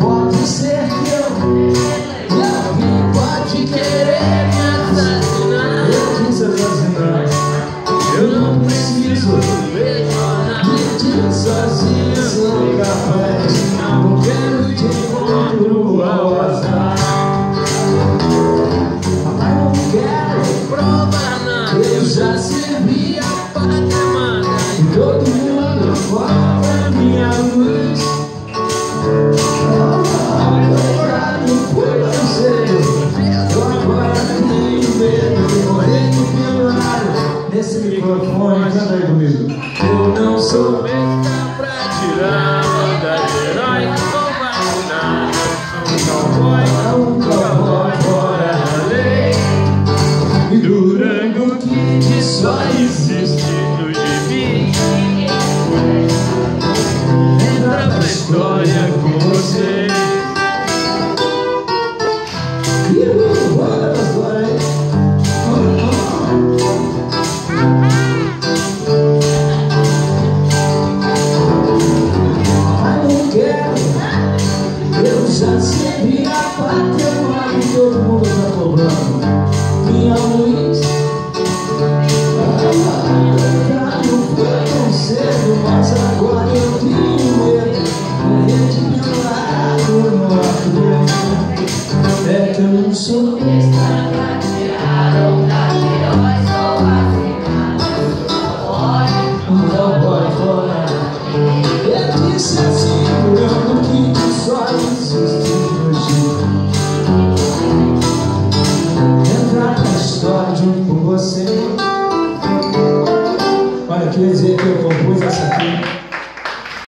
Pode ser que eu Alguém pode querer me assassinar Eu quis assassinar Eu não preciso Me sozinho sou capaz Não quero te encontro no pilar Nesse microfone, canta aí comigo. Eu não sou Besta pra tirar onda de herói vacinar Eu sou um cowboy um cowboy fora da lei. Durango que só existe no gibi Entra Pra história um cowboy fora disse assim, eu não que só existe Quer dizer que eu compus essa aqui.